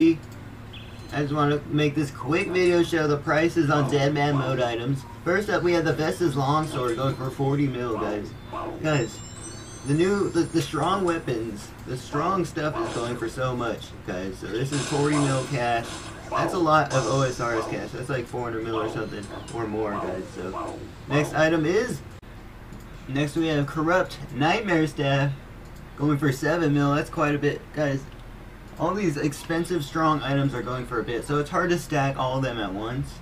I just want to make this quick video show the prices on Dead Man mode items. First up, we have the Vesta's Longsword going for 40 mil, guys. Guys, the new, the, the strong weapons, the strong stuff is going for so much, guys. So this is 40 mil cash. That's a lot of OSRS cash. That's like 400 mil or something, or more, guys. So, next item is, next we have Corrupt Nightmare Staff going for 7 mil. That's quite a bit, guys all these expensive strong items are going for a bit so it's hard to stack all of them at once.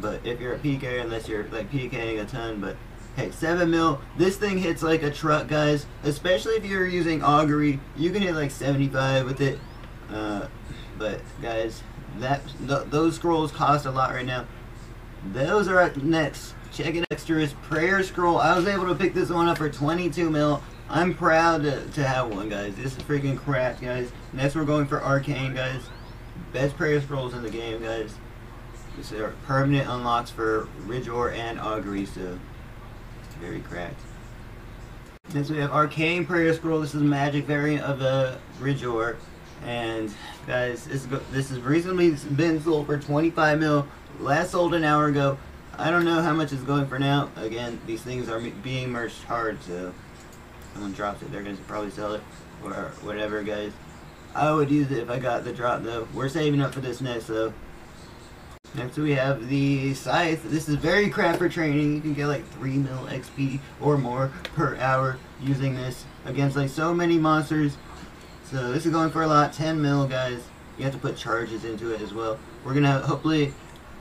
But if you're a PK unless you're like PKing a ton but hey 7 mil this thing hits like a truck guys. Especially if you're using augury you can hit like 75 with it. Uh, but guys that th those scrolls cost a lot right now. Those are up next. Check it checking extras prayer scroll. I was able to pick this one up for 22 mil I'm proud to, to have one, guys. This is freaking crap, guys. Next, we're going for Arcane, guys. Best prayer scrolls in the game, guys. These are permanent unlocks for Rigour and Augury, so very cracked. Next, we have Arcane Prayer Scroll. This is a magic variant of the Rigour. And, guys, this, this has recently been sold for 25 mil. Last sold an hour ago. I don't know how much it's going for now. Again, these things are being merged hard, so someone drops it, they're going to probably sell it or whatever, guys. I would use it if I got the drop, though. We're saving up for this next, though. Next we have the Scythe. This is very crap for training. You can get like 3 mil XP or more per hour using this against like so many monsters. So this is going for a lot. 10 mil, guys. You have to put charges into it as well. We're going to hopefully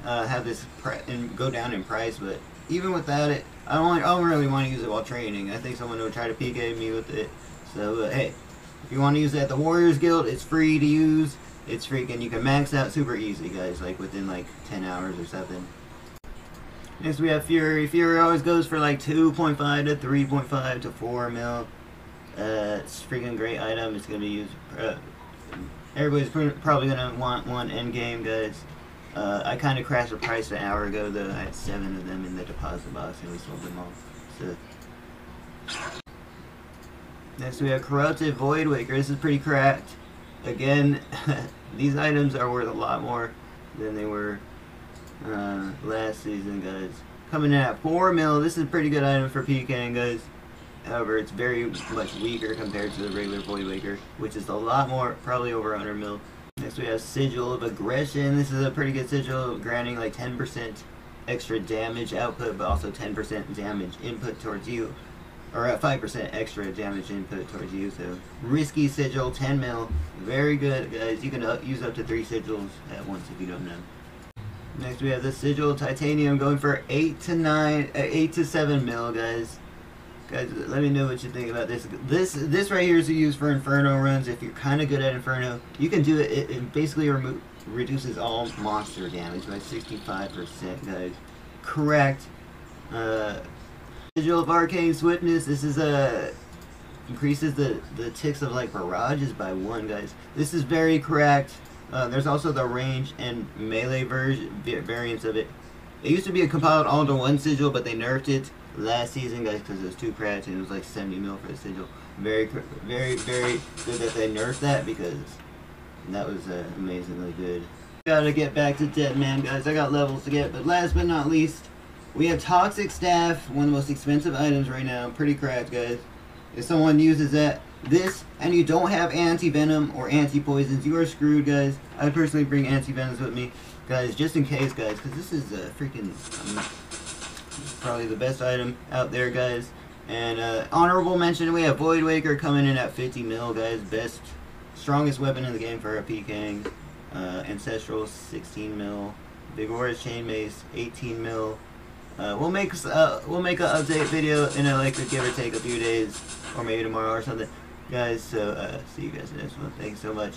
uh, have this and go down in price, but even without it, I don't, I don't really want to use it while training. I think someone will try to PK me with it. So, uh, hey, if you want to use it at the Warriors Guild, it's free to use. It's freaking, you can max out super easy, guys, like within like 10 hours or something. Next we have Fury. Fury always goes for like 2.5 to 3.5 to 4 mil. Uh, it's freaking great item. It's going to be used. Uh, everybody's probably going to want one end game, guys. Uh, I kind of crashed the price an hour ago, though. I had seven of them in the deposit box, and we sold them all. So. Next, we have Corrupted Void Waker. This is pretty cracked. Again, these items are worth a lot more than they were uh, last season, guys. Coming in at 4 mil. This is a pretty good item for PKing, guys. However, it's very much weaker compared to the regular Void Waker, which is a lot more, probably over 100 mil. Next we have Sigil of Aggression. This is a pretty good sigil, granting like 10% extra damage output, but also 10% damage input towards you. Or at 5% extra damage input towards you, so risky sigil, 10 mil, very good guys. You can uh, use up to 3 sigils at once if you don't know. Next we have the sigil titanium going for 8 to 9, uh, 8 to 7 mil guys. Guys, let me know what you think about this. This this right here is used for Inferno runs. If you're kind of good at Inferno, you can do it. It, it basically remo reduces all monster damage by 65%, guys. Correct. Uh, Sigil of Arcane Swiftness. This is a... Uh, increases the, the ticks of like barrages by one, guys. This is very correct. Uh, there's also the range and melee version variants of it. It used to be a compiled all into one sigil, but they nerfed it last season, guys, because it was too cracked and it was like 70 mil for the sigil. Very, very, very good that they nerfed that because that was uh, amazingly good. Gotta get back to Dead Man, guys. I got levels to get, but last but not least, we have Toxic Staff, one of the most expensive items right now. Pretty cracked, guys. If someone uses that, this, and you don't have anti-venom or anti-poisons, you are screwed, guys. I personally bring anti-venoms with me, guys, just in case, guys, because this is a freaking... Um, probably the best item out there, guys. And uh, honorable mention, we have Void Waker coming in at 50 mil, guys. Best, strongest weapon in the game for a PKing. Uh, Ancestral, 16 mil. Viggora's Chainmace, 18 mil. Uh, we'll make uh, we'll make an update video in a, like a give or take a few days, or maybe tomorrow or something, guys. So uh, see you guys in this one. Thanks so much.